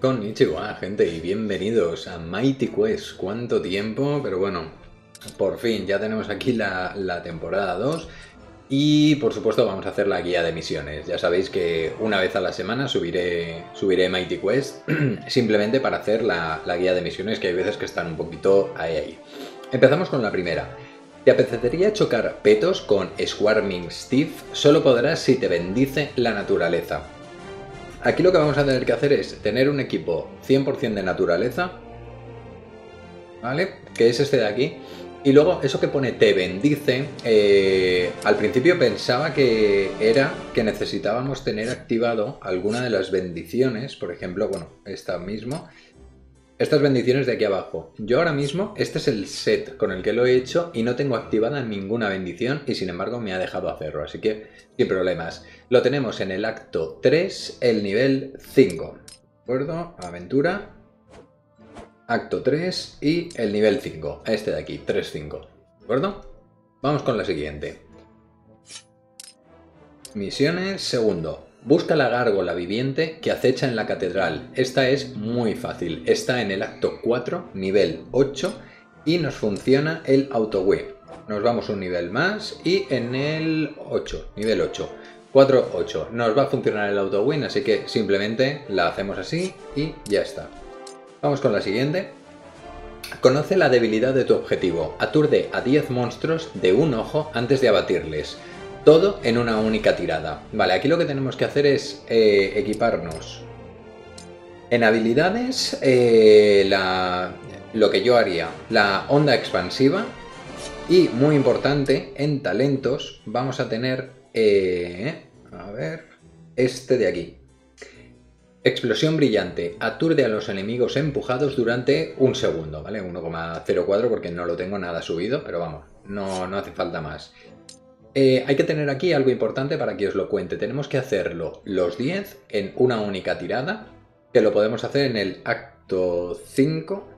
Konnichiwa, gente, y bienvenidos a Mighty Quest. ¿Cuánto tiempo? Pero bueno, por fin, ya tenemos aquí la, temporada 2 y por supuesto vamos a hacer la guía de misiones. Ya sabéis que una vez a la semana subiré, subiré Mighty Quest simplemente para hacer la, la, guía de misiones que hay veces que están un poquito ahí ahí. Empezamos con la primera. ¿Te apetecería chocar petos con Swarming Steve? Solo podrás si te bendice la naturaleza. Aquí lo que vamos a tener que hacer es tener un equipo 100% de naturaleza, ¿vale? Que es este de aquí. Y luego eso que pone te bendice, eh, al principio pensaba que era que necesitábamos tener activado alguna de las bendiciones, por ejemplo, bueno, esta mismo, estas bendiciones de aquí abajo. Yo ahora mismo, este es el set con el que lo he hecho y no tengo activada ninguna bendición y sin embargo me ha dejado hacerlo, así que sin problemas. Lo tenemos en el acto 3, el nivel 5. ¿De acuerdo? Aventura. Acto 3 y el nivel 5. Este de aquí, 3-5. ¿De acuerdo? Vamos con la siguiente. Misiones, segundo. Busca la gárgola viviente que acecha en la catedral. Esta es muy fácil. Está en el acto 4, nivel 8, y nos funciona el auto-whip. Nos vamos un nivel más y en el 8, nivel 8. 4, 8. Nos va a funcionar el auto-win, así que simplemente la hacemos así y ya está. Vamos con la siguiente. Conoce la debilidad de tu objetivo. Aturde a 10 monstruos de un ojo antes de abatirles. Todo en una única tirada. Vale, aquí lo que tenemos que hacer es eh, equiparnos. En habilidades, eh, lo que yo haría, la onda expansiva. Y muy importante, en talentos vamos a tener, eh, a ver, este de aquí. Explosión brillante. Aturde a los enemigos empujados durante un segundo, ¿vale? 1,04 porque no lo tengo nada subido, pero vamos, no, no hace falta más. Eh, hay que tener aquí algo importante para que os lo cuente. Tenemos que hacerlo los 10 en una única tirada, que lo podemos hacer en el acto 5.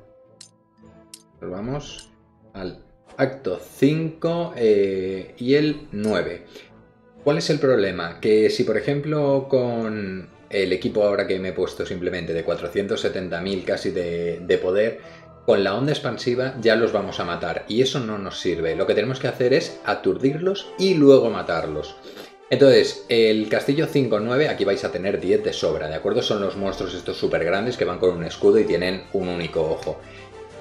Nos vamos al acto 5 eh, y el 9. ¿Cuál es el problema? Que si por ejemplo con el equipo ahora que me he puesto simplemente de 470.000 casi de poder, con la onda expansiva ya los vamos a matar y eso no nos sirve. Lo que tenemos que hacer es aturdirlos y luego matarlos. Entonces, el castillo 5-9, aquí vais a tener 10 de sobra, ¿de acuerdo? Son los monstruos estos súper grandes que van con un escudo y tienen un único ojo.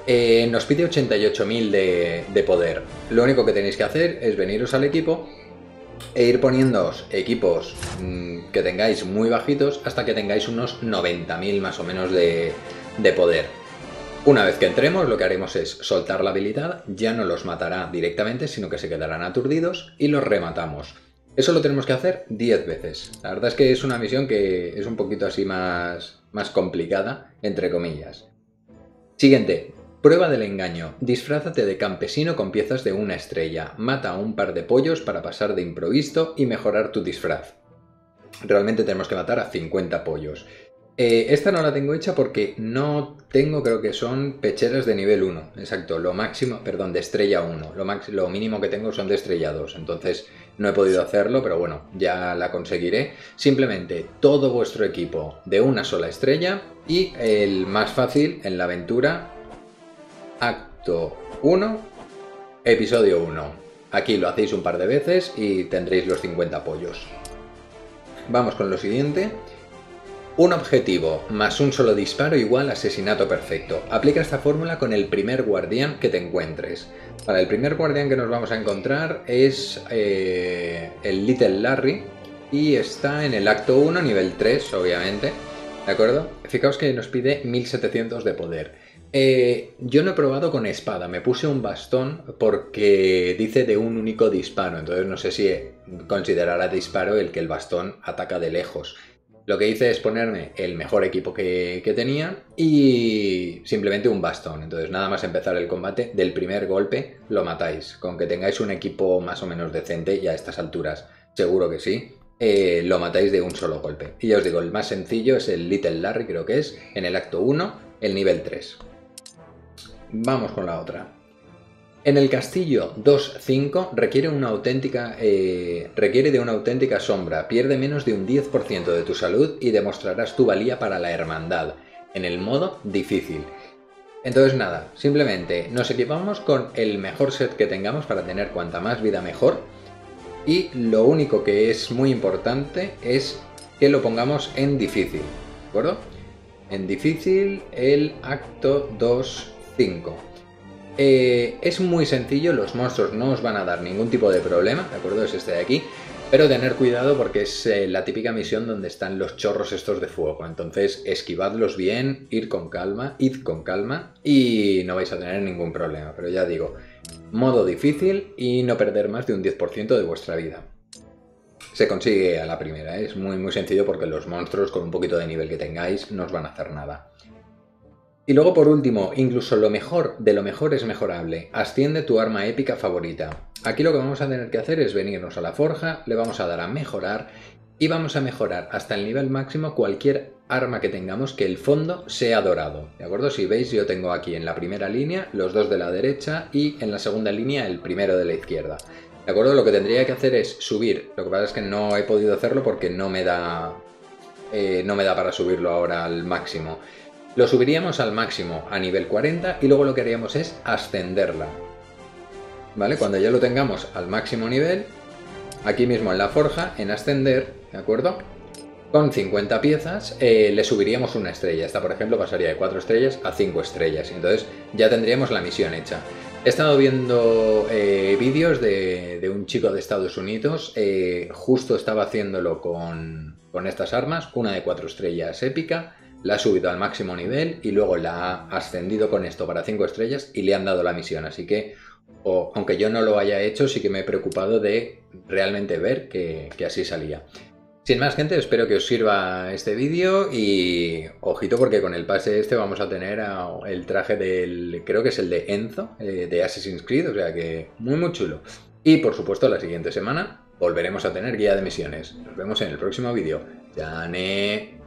Eh, nos pide 88.000 de, de poder. Lo único que tenéis que hacer es veniros al equipo e ir poniéndoos equipos mmm, que tengáis muy bajitos hasta que tengáis unos 90.000 más o menos de, de poder. Una vez que entremos, lo que haremos es soltar la habilidad, ya no los matará directamente, sino que se quedarán aturdidos y los rematamos. Eso lo tenemos que hacer 10 veces. La verdad es que es una misión que es un poquito así más, más complicada, entre comillas. Siguiente, prueba del engaño. Disfrázate de campesino con piezas de una estrella. Mata a un par de pollos para pasar de improviso y mejorar tu disfraz. Realmente tenemos que matar a 50 pollos. Eh, esta no la tengo hecha porque no tengo, creo que son pecheras de nivel 1. Exacto, lo máximo, perdón, de estrella 1. Lo, lo mínimo que tengo son de estrella 2. Entonces no he podido hacerlo, pero bueno, ya la conseguiré. Simplemente todo vuestro equipo de una sola estrella y el más fácil en la aventura, acto 1, episodio 1. Aquí lo hacéis un par de veces y tendréis los 50 apoyos. Vamos con lo siguiente. Un objetivo más un solo disparo igual asesinato perfecto. Aplica esta fórmula con el primer guardián que te encuentres. Para el primer guardián que nos vamos a encontrar es eh, el Little Larry y está en el acto 1, nivel 3, obviamente. ¿De acuerdo? Fijaos que nos pide 1700 de poder. Eh, yo no he probado con espada, me puse un bastón porque dice de un único disparo, entonces no sé si considerará disparo el que el bastón ataca de lejos. Lo que hice es ponerme el mejor equipo que, tenía y simplemente un bastón. Entonces nada más empezar el combate, del primer golpe lo matáis. Con que tengáis un equipo más o menos decente y a estas alturas seguro que sí, eh, lo matáis de un solo golpe. Y ya os digo, el más sencillo es el Little Larry, creo que es, en el acto 1, el nivel 3. Vamos con la otra. En el castillo 2.5 requiere, eh, requiere de una auténtica sombra, pierde menos de un 10% de tu salud y demostrarás tu valía para la hermandad. en el modo difícil. Entonces nada, simplemente nos equipamos con el mejor set que tengamos para tener cuanta más vida mejor. Y lo único que es muy importante es que lo pongamos en difícil, ¿de acuerdo? En difícil el acto 2, 5. Eh, es muy sencillo, los monstruos no os van a dar ningún tipo de problema, ¿de acuerdo? Es este de aquí. Pero tener cuidado porque es eh, la típica misión donde están los chorros estos de fuego. Entonces, esquivadlos bien, ir con calma, id con calma y no vais a tener ningún problema. Pero ya digo, modo difícil y no perder más de un 10% de vuestra vida. Se consigue a la primera, ¿eh? es muy muy sencillo porque los monstruos con un poquito de nivel que tengáis no os van a hacer nada. Y luego por último, incluso lo mejor de lo mejor es mejorable. Asciende tu arma épica favorita. Aquí lo que vamos a tener que hacer es venirnos a la forja, le vamos a dar a mejorar y vamos a mejorar hasta el nivel máximo cualquier arma que tengamos que el fondo sea dorado. ¿De acuerdo? Si veis yo tengo aquí en la primera línea los dos de la derecha y en la segunda línea el primero de la izquierda. ¿De acuerdo? Lo que tendría que hacer es subir. Lo que pasa es que no he podido hacerlo porque no me da, eh, no me da para subirlo ahora al máximo. Lo subiríamos al máximo a nivel 40 y luego lo que haríamos es ascenderla. ¿vale? Cuando ya lo tengamos al máximo nivel, aquí mismo en la forja, en ascender, ¿de acuerdo? Con 50 piezas eh, le subiríamos una estrella. Esta, por ejemplo, pasaría de 4 estrellas a 5 estrellas. Entonces ya tendríamos la misión hecha. He estado viendo eh, vídeos de, un chico de Estados Unidos. Eh, justo estaba haciéndolo con, con estas armas. Una de 4 estrellas épica. La ha subido al máximo nivel y luego la ha ascendido con esto para 5 estrellas y le han dado la misión. Así que aunque yo no lo haya hecho, sí que me he preocupado de realmente ver que, así salía. Sin más gente, espero que os sirva este vídeo y ojito porque con el pase este vamos a tener el traje del, creo que es el de Enzo, eh, de Assassin's Creed, o sea que muy muy chulo. Y por supuesto la siguiente semana volveremos a tener guía de misiones. Nos vemos en el próximo vídeo. ¡Yane!